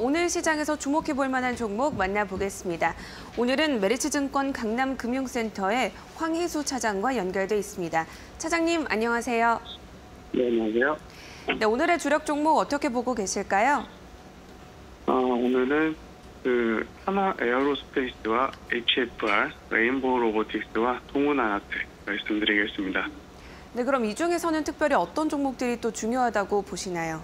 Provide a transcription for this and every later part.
오늘 시장에서 주목해 볼 만한 종목 만나보겠습니다. 오늘은 메리츠증권 강남금융센터의 황해수 차장과 연결돼 있습니다. 차장님 안녕하세요. 네, 안녕하세요. 네, 오늘의 주력 종목 어떻게 보고 계실까요? 어, 오늘은 그 한화 에어로스페이스와 HFR, 레인보우 로보틱스와 동운아나텍 말씀드리겠습니다. 네, 그럼 이 중에서는 특별히 어떤 종목들이 또 중요하다고 보시나요?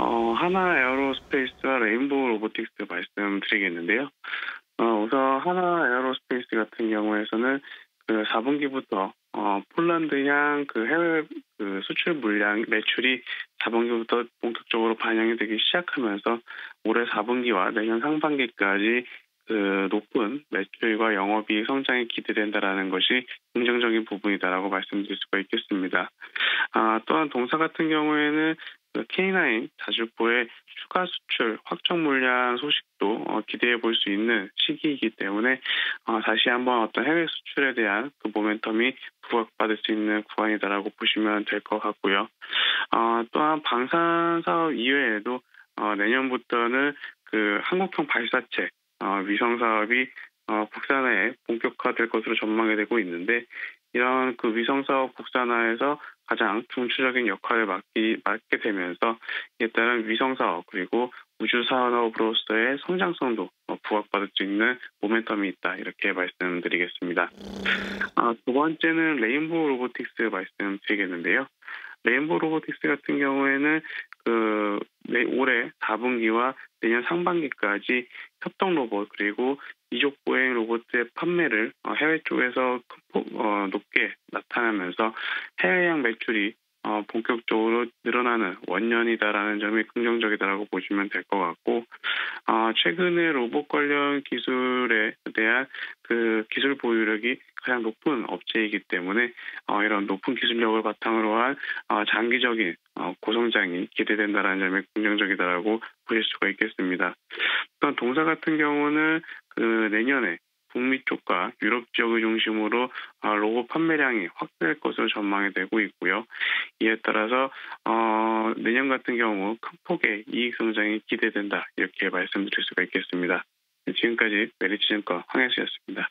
어, 한화 에어로스페이스와 레인보우 로보틱스 말씀드리겠는데요. 어, 우선 한화 에어로스페이스 같은 경우에서는 그 4분기부터 어, 폴란드향 그 해외 그 수출 물량 매출이 4분기부터 본격적으로 반영이 되기 시작하면서 올해 4분기와 내년 상반기까지 그 높은 매출과 영업이익 성장이 기대된다라는 것이 긍정적인 부분이다라고 말씀드릴 수가 있겠습니다. 아, 또한 동사 같은 경우에는 그 K9 자주포의 추가 수출 확정 물량 소식도 어, 기대해 볼 수 있는 시기이기 때문에 어, 다시 한번 어떤 해외 수출에 대한 그 모멘텀이 부각받을 수 있는 구간이다라고 보시면 될 것 같고요. 어, 또한 방산 사업 이외에도 어, 내년부터는 그 한국형 발사체 어, 위성 사업이 어, 국산화에 본격화될 것으로 전망이 되고 있는데 이런 그 위성 사업 국산화에서 가장 중추적인 역할을 맡기, 맡게 되면서 이에 따른 위성 사업 그리고 우주 산업으로서의 성장성도 어, 부각받을 수 있는 모멘텀이 있다 이렇게 말씀드리겠습니다. 아, 두 번째는 레인보우 로보틱스 말씀드리겠는데요. 레인보우 로보틱스 같은 경우에는 그 올해 4분기와 내년 상반기까지 협동 로봇 그리고 이족 보행 로봇의 판매를 어, 해외 쪽에서 어, 높게 나타나면서 해외양 매출이 어, 본격적으로 늘어나는 원년이다라는 점이 긍정적이다라고 보시면 될 것 같고, 어, 최근에 로봇 관련 기술에 대한 그 기술 보유력이 가장 높은 업체이기 때문에 어, 이런 높은 기술력을 바탕으로 한 어, 장기적인 어, 고성장이 기대된다라는 점이 긍정적이다라고 보실 수가 있겠습니다. 또한 동사 같은 경우는 그 내년에 북미 쪽과 유럽 지역을 중심으로 어, 로봇 판매량이 확대될 것으로 전망이 되고 있고요. 이에 따라서 어, 내년 같은 경우 큰 폭의 이익 성장이 기대된다 이렇게 말씀드릴 수가 있겠습니다. 지금까지 메리츠증권 황혜수였습니다.